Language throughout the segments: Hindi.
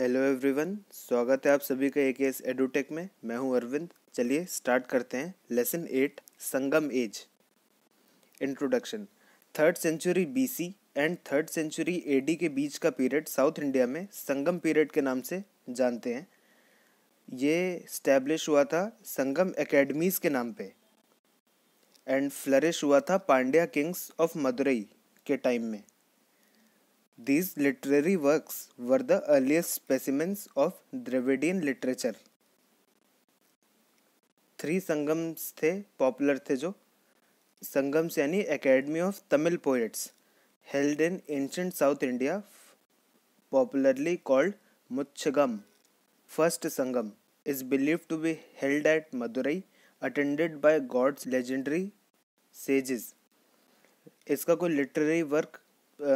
हेलो एवरीवन स्वागत है आप सभी का एक एस एडुटेक में। मैं हूँ अरविंद। चलिए स्टार्ट करते हैं। Lesson eight Sangam age introduction third century BC and third century AD के बीच का पीरियड साउथ इंडिया में संगम पीरियड के नाम से जानते हैं। ये स्टैब्लिश हुआ था संगम एकेडमीज के नाम पे। एंड फ्लरिश हुआ था पांड्या किंग्स ऑफ़ मदुरई के टाइम में। These literary works were the earliest specimens of Dravidian literature. Three Sangams थे पॉपुलर थे जो संगम्स यानी academy of Tamil poets held in ancient south India popularly called मुच्छगम first Sangam is believed to be held at Madurai attended by God's legendary sages. इसका कोई लिटरेरी वर्क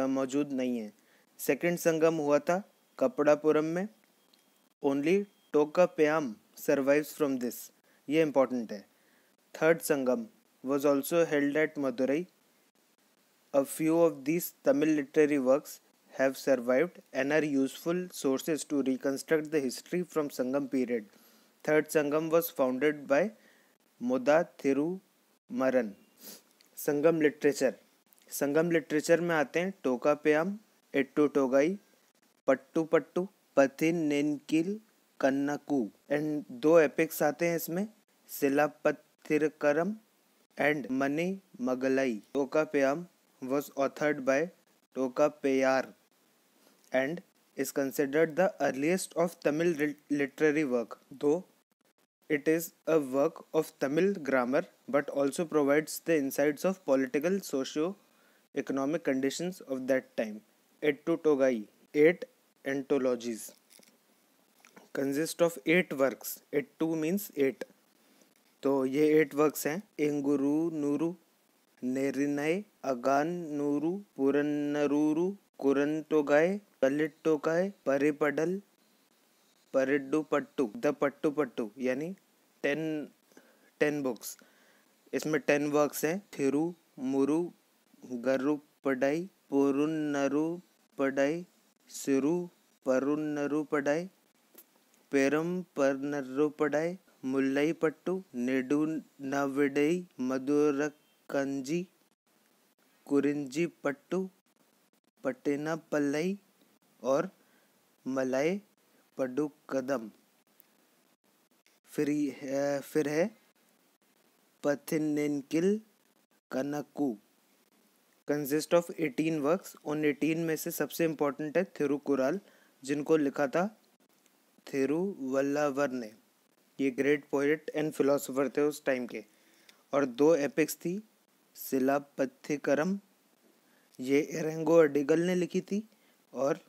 मौजूद नहीं है। सेकंड संगम हुआ था कपड़ापुरम में। Only Tolkappiyam survives from this ये इम्पोर्टेंट है। Third Sangam was also held at Madurai a few of these Tamil literary works have survived and are useful sources to reconstruct the history from Sangam period third Sangam was founded by Muda Thirumaran Sangam literature Sangam literature में आते हैं, टोका प्याम एट्टू टोगाई, पट्टू पट्टू, पथिन नेनकिल, कन्नाकू। एंड दो एपिक्स आते हैं इसमें सिला एंड मनी मगलाई। टोका प्याम was authored by Tolkappiyar and is considered the earliest of Tamil literary work though it is a work of Tamil grammar but also provides the insights of political socio economic condition of that time Ettuthogai eight anthologies consist of eight works Ettu means eight तो ये एट वर्क्स हैं. एंगुरु नूरु नेरिनय अगान नूरु पुरन्नरूरु कुरन टोगाय परिपडल परिड्डू पट्टू द पट्टू पट्टू यानी टेन टेन बुक्स इसमें टेन वर्क्स हैं. Thiru मुरु गरुपडई Porunararruppadai Sirupanarruppadai Perumpanarruppadai Mullai Pattu Nedunalvadai Maduraikkanchi Kurinji Pattu Pattinappalai और मलाई पडु कदम फिर फिर है Pathinenkilkanakku. Consist of eighteen works उन एटीन में से सबसे इम्पोर्टेंट है थिरुकुराल, जिनको लिखा था थिरुवल्लावर ने ये ग्रेट पोइट एंड फिलोसोफर थे उस टाइम के। और दो एपिक्स थी सिलापथिकरम ये एरेंगो अडिगल ने लिखी थी, और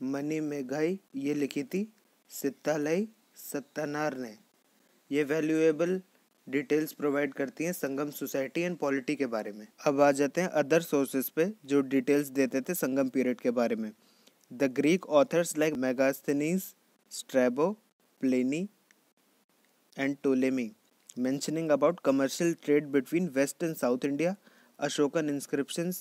मनी मेघाई ये लिखी थी, सित्तालय सत्तानार ने। ये वैल्यूएबल डिटेल्स प्रोवाइड करती हैं संगम सोसाइटी एंड पॉलिटी के बारे में। अब आ जाते हैं अदर सोर्सेज पे, जो डिटेल्स देते थे संगम पीरियड के बारे में। The Greek authors like Megasthenes Strabo, Pliny and Ptolemy. mentioning about commercial trade between west and south india ashokan inscriptions,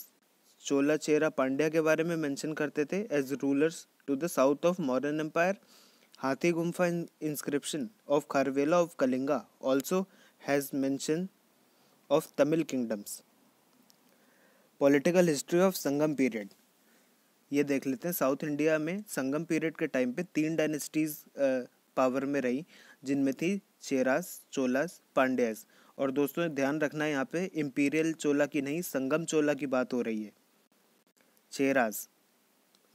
Chola Chera Pandya के बारे में मेंशन करते थे as rulers to the south of modern empire Hathigumpha inscription of Kharavela of Kalinga also has mention of Tamil kingdoms. Political history of Sangam period ये देख लेते हैं साउथ इंडिया में संगम पीरियड के टाइम पे तीन डायनेस्टीज पावर में रही, जिनमें थी चेरास चोलास पांड्यास और दोस्तों, ध्यान रखना है यहाँ पे इम्पीरियल चोला की नहीं संगम चोला की बात हो रही है। Cheras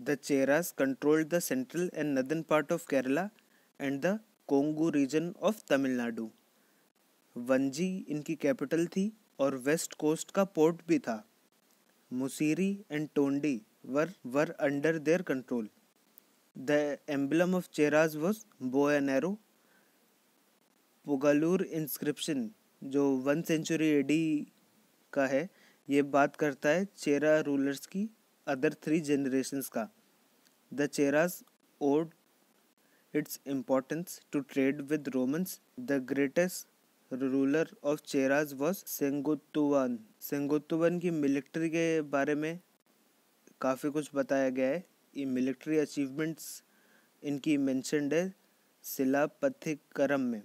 the Cheras controlled the central and northern part of Kerala and the Kongu region of Tamil Nadu Vanji इनकी कैपिटल थी और वेस्ट कोस्ट का पोर्ट भी था। Muziri and Tondi were were under their control. The emblem of Cheras was bow an arrow Pugalur inscription, जो वन सेंचुरी एडी का है, ये बात करता है चेरा रूलर्स की अदर थ्री जनरेशन्स का। The Cheras owed its importance to trade with Romans, the greatest ruler of Cheras was Senguttuvan Senguttuvan की मिलिट्री के बारे में काफ़ी कुछ बताया गया है। ये मिलिट्री अचीवमेंट्स इनकी मैंशनड है सिलापथिकरम में।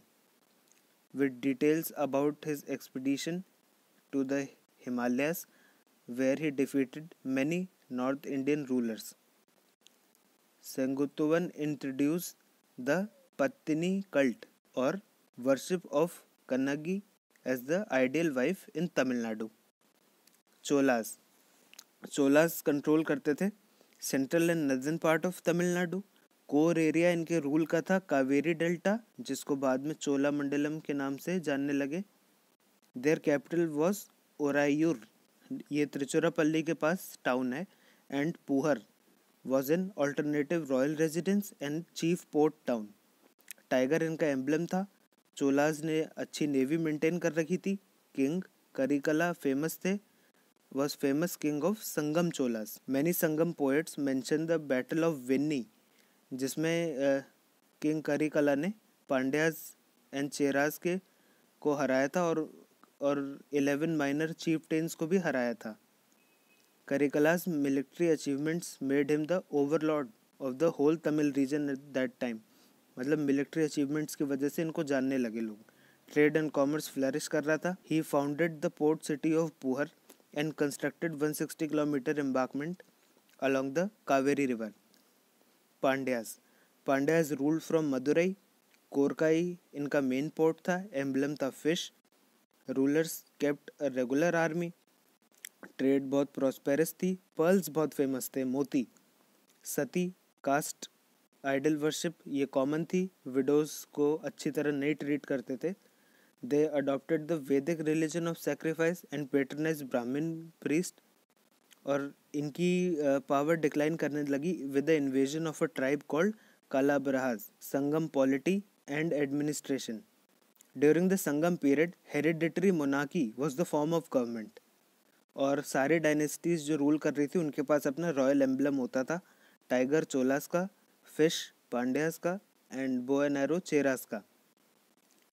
With details about his expedition to the Himalayas where he defeated many north Indian rulers Senguttuvan introduce the Pattini cult और worship of Kannagi as the ideal wife in Tamil Nadu Cholas Cholas control करते थे central and northern part of Tamil Nadu core area इनके रूल का था कावेरी डेल्टा जिसको बाद में चोला मंडलम के नाम से जानने लगे। देयर कैपिटल वॉज़ ओरायूर ये त्रिचुरापल्ली के पास टाउन है and Puhar was an alternative royal residence and chief port town tiger इनका एम्बलम था चोलाज ने अच्छी नेवी मेंटेन कर रखी थी। किंग करिकला फ़ेमस थे। Was famous king of Sangam Cholas. Many Sangam poets mention the battle of Venni जिसमें किंग करिकला ने पांड्याज एंड चेराज के को हराया था और और इलेवन माइनर चीफ टेंस को भी हराया था। Karikala's military achievements made him the overlord of the whole Tamil region at that time मतलब मिलिट्री अचीवमेंट्स की वजह से इनको जानने लगे लोग। ट्रेड एंड कॉमर्स फ्लरिश कर रहा था। He founded the port city of Puhar and constructed 160 kilometre embankment along the Kaveri river Pandyas Pandyas ruled from Madurai Korkai इनका मेन पोर्ट था एम्बलम था fish rulers kept regular army trade बहुत प्रॉस्पेरस थी। पर्ल्स बहुत फ़ेमस थे। मोती, सती कास्ट आइडल वर्शिप, ये कॉमन थी। विडोज को अच्छी तरह नहीं ट्रीट करते थे। They adopted the Vedic religion of sacrifice and patronise Brahmin priest और इनकी पावर डिक्लाइन करने लगी with the invasion of a tribe called Kalabhras Sangam polity and administration during the Sangam period hereditary मोनाकी was the form of government और सारे डायनेस्टीज जो रूल कर रही थी, उनके पास अपना रॉयल एम्बलम होता था टाइगर चोलास का। फ़िश पांड्यास का एंड एरो चेरास का।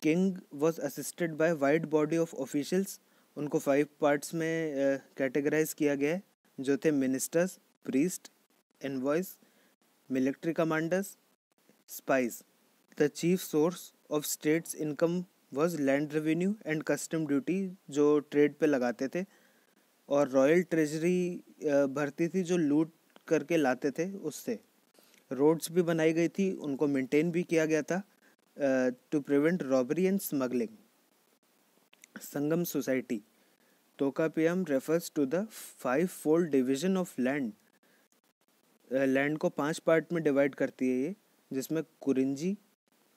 King was assisted by wide body of officials उनको फाइव पार्ट्स में कैटेगराइज किया गया है, जो थे ministers priest envoys military commanders spies the chief source of states income was land revenue and custom duty जो ट्रेड पे लगाते थे। और रॉयल ट्रेजरी भरती थी जो लूट करके लाते थे उससे। रोड्स भी बनाई गई थी, उनको मेंटेन भी किया गया था to prevent robbery and smuggling Sangam society Tolkappiyam refers to the five fold division of land land को पाँच पार्ट में डिवाइड करती है ये, जिसमें कुरिंजी,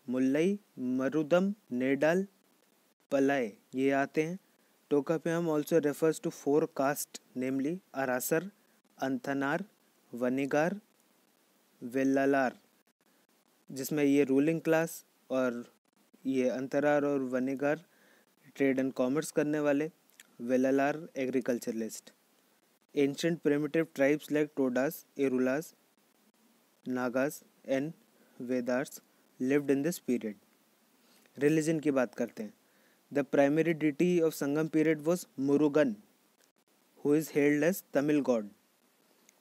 मुल्लई, मरुदम, नेडाल, पलाय, ये आते हैं। Tolkappiyam also refers to four caste namely Arasar, Anthanar, Vanigar Vellalar, जिसमें ये रूलिंग क्लास और ये अंतरार और वनिगार ट्रेड एंड कॉमर्स करने वाले Vellalar agriculturalist ancient primitive tribes like Todas Irulas Nagas and Vedars lived in this period religion की बात करते हैं। The primary deity of Sangam period was Murugan who is hailed as Tamil god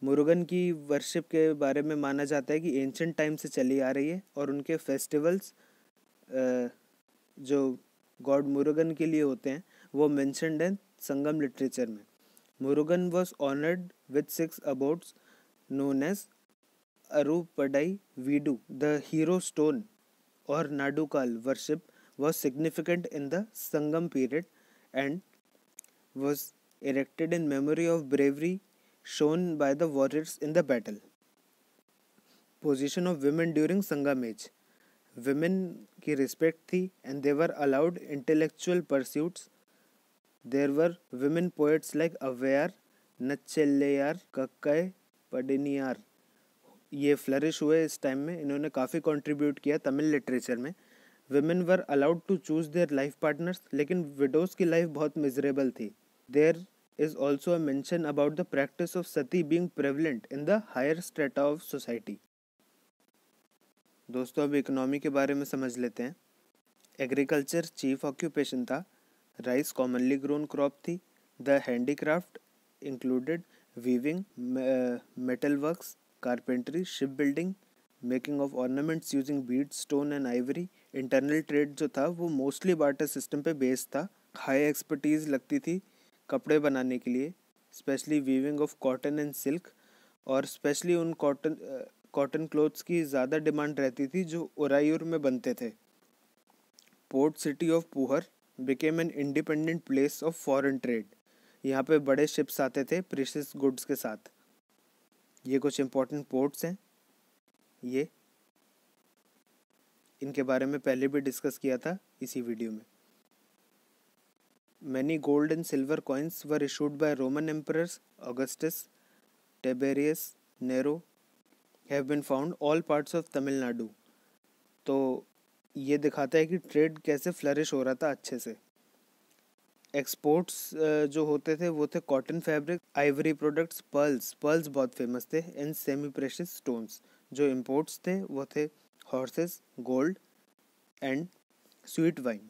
Murugan की वर्शिप के बारे में माना जाता है कि एंशंट टाइम से चली आ रही है और उनके फेस्टिवल्स जो गॉड मुरुगन के लिए होते हैं, वो मैंशनड हैं संगम लिटरेचर में। Murugan was honoured with six abodes known as Arupadai Veedu the hero stone और Nadukal worship was significant in the Sangam period and was erected in memory of bravery shown by the warriors in the battle. Position of women during Sangam age. Women की रिस्पेक्ट थी and they were allowed intellectual pursuits there were women poets like Avvaiyar Nachchellaiyar Kakkai Padiniyar ये फ्लरिश हुए इस टाइम में, इन्होंने काफ़ी कंट्रीब्यूट किया तमिल लिटरेचर में women were allowed to choose their life partners लेकिन विडोज की लाइफ बहुत मिजरेबल थी there is also a mention about the practice of sati being prevalent in the higher strata of society. दोस्तों, अब इकोनॉमी के बारे में समझ लेते हैं। एग्रीकल्चर चीफ ऑक्यूपेशन था। राइस कॉमनली ग्रोन क्रॉप थी। The handicraft included weaving metal works carpentry ship building making of ornaments using bead stone and ivory internal trade जो था, वो मोस्टली बार्टर सिस्टम पे बेस्ड था। हाई एक्सपर्टीज़ लगती थी। कपड़े बनाने के लिए specially weaving of cotton and silk और स्पेशली उन कॉटन कॉटन क्लोथ्स की ज़्यादा डिमांड रहती थी जो उरायूर में बनते थे। Port city of Puhar became an independent place of foreign trade यहाँ पे बड़े शिप्स आते थे प्रीशियस गुड्स के साथ। ये कुछ इंपॉर्टेंट पोर्ट्स हैं। ये। इनके बारे में पहले भी डिस्कस किया था इसी वीडियो में। Many gold and silver coins were issued by Roman emperors Augustus Tiberius Nero have been found all parts of Tamil Nadu तो ये दिखाता है कि ट्रेड कैसे फ्लरिश हो रहा था अच्छे से। एक्सपोर्ट्स जो होते थे, वो थे cotton fabric ivory products pearls pearls बहुत फ़ेमस थे एंड सेमी प्रेशियस स्टोन्स जो इम्पोर्ट्स थे, वो थे horses gold and sweet wine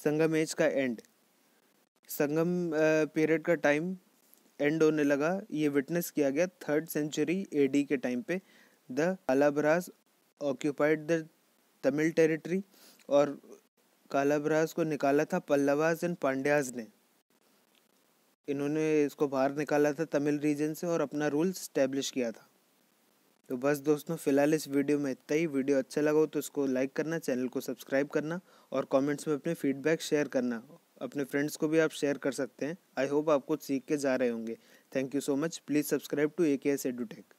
Sangam age का एंड संगम पीरियड का टाइम एंड होने लगा। ये विटनेस किया गया थर्ड सेंचुरी एडी के टाइम पे। The Kalabhras occupied the Tamil territory और कालाब्राज को निकाला था पल्लवाज एंड पांड्याज ने। इन्होंने इसको बाहर निकाला था तमिल रीजन से और अपना रूल स्टैब्लिश किया था। तो बस दोस्तों, फ़िलहाल इस वीडियो में इतना ही। वीडियो अच्छा लगा हो तो इसको लाइक करना चैनल को सब्सक्राइब करना और कमेंट्स में अपने फीडबैक शेयर करना। अपने फ्रेंड्स को भी आप शेयर कर सकते हैं। आई होप आप कुछ सीख के जा रहे होंगे। Thank you so much please subscribe to A K S edutech